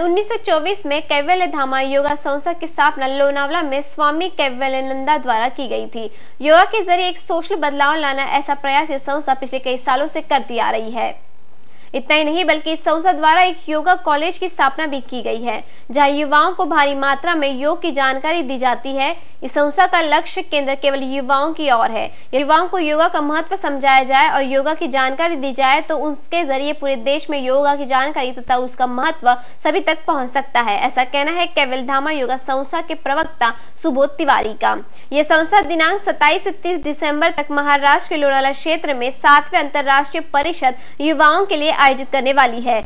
1924 में कैवल्य धामा योगा संस्था की स्थापना लोनावला में स्वामी कैवल्यनंदा द्वारा की गई थी। योगा के ज़रिए एक सोशल बदलाव लाना ऐसा प्रयास ये संस्था पिछले कई सालों से करती आ रही है। इतना ही नहीं, बल्कि इस संस्था द्वारा एक योगा कॉलेज की स्थापना भी की गई है, जहाँ युवाओं को भारी मात्रा में योग की जानकारी दी जाती है। इस संस्था का लक्ष्य केंद्र केवल युवाओं की ओर है। युवाओं को योगा का महत्व समझाया जाए और योगा की जानकारी दी जाए तो उसके ज़रिए पूरे देश में योगा की जानकारी तथा उसका महत्व सभी तक पहुँच सकता है, ऐसा कहना है केवल धामा योगा संस्था के प्रवक्ता सुबोध तिवारी का। यह संस्था दिनांक सत्ताईस से तीस दिसंबर तक महाराष्ट्र के लोनाला क्षेत्र में सातवें अंतर्राष्ट्रीय परिषद युवाओं के लिए आयोजित करने वाली है।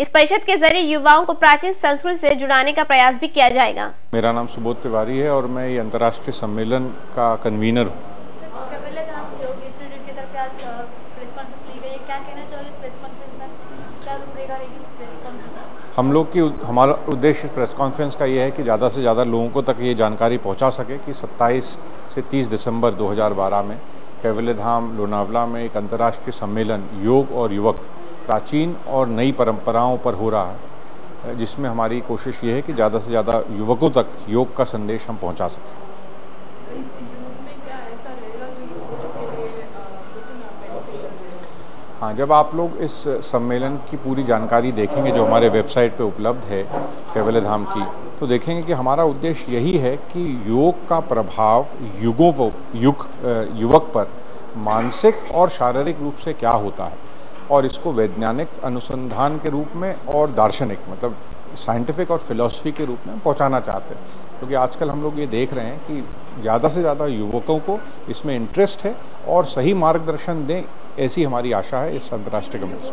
इस परिषद के ज़रिए युवाओं को प्राचीन संस्कृति से जुड़ाने का प्रयास भी किया जाएगा। मेरा नाम सुबोध तिवारी है और मैं ये अंतर्राष्ट्रीय सम्मेलन का कन्वीनर हूँ। हम लोग की हमारा उद्देश्य प्रेस कॉन्फ्रेंस का ये है कि ज़्यादा से ज़्यादा लोगों को तक ये जानकारी पहुँचा सके कि 27 से 30 दिसंबर 2012 में कैवल्य धाम लोनावला में एक अंतर्राष्ट्रीय सम्मेलन योग और युवक प्राचीन और नई परंपराओं पर हो रहा है जिसमें हमारी कोशिश ये है कि ज़्यादा से ज़्यादा युवकों तक योग का संदेश हम पहुँचा सकें। हाँ जब आप लोग इस सम्मेलन की पूरी जानकारी देखेंगे जो हमारे वेबसाइट पे उपलब्ध है कैवल्य धाम की तो देखेंगे कि हमारा उद्देश्य यही है कि योग का प्रभाव युगों युग युवक पर मानसिक और शारीरिक रूप से क्या होता है। और इसको वैज्ञानिक अनुसंधान के रूप में और दार्शनिक मतलब साइंटिफिक और फिलॉसफी के रूप में पहुंचाना चाहते हैं। क्योंकि आजकल हम लोग ये देख रहे हैं कि ज़्यादा से ज़्यादा युवकों को इसमें इंटरेस्ट है और सही मार्गदर्शन दें, ऐसी हमारी आशा है इस अंतर्राष्ट्रीय कमेटी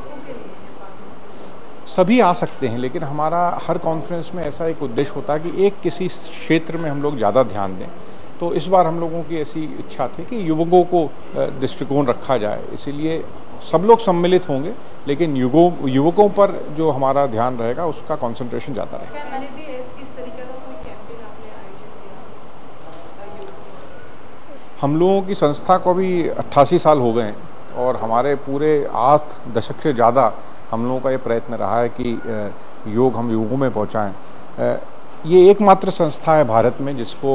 सभी आ सकते हैं, लेकिन हमारा हर कॉन्फ्रेंस में ऐसा एक उद्देश्य होता है कि एक किसी क्षेत्र में हम लोग ज़्यादा ध्यान दें। तो इस बार हम लोगों की ऐसी इच्छा थी कि युवकों को दृष्टिकोण रखा जाए। इसीलिए सब लोग सम्मिलित होंगे लेकिन युगों युवकों पर जो हमारा ध्यान रहेगा उसका कंसंट्रेशन ज़्यादा रहेगा। हम लोगों की संस्था को भी अट्ठासी साल हो गए हैं और हमारे पूरे आठ दशक से ज़्यादा हम लोगों का ये प्रयत्न रहा है कि योग हम युगों में पहुँचाएँ। ये एकमात्र संस्था है भारत में जिसको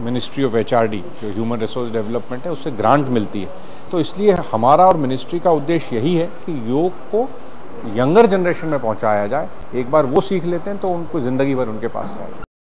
मिनिस्ट्री ऑफ़ एचआरडी जो ह्यूमन रिसोर्स डेवलपमेंट है, उससे ग्रांट मिलती है। तो इसलिए हमारा और मिनिस्ट्री का उद्देश्य यही है कि योग को यंगर जनरेशन में पहुँचाया जाए। एक बार वो सीख लेते हैं तो उनको ज़िंदगी भर उनके पास रहेगा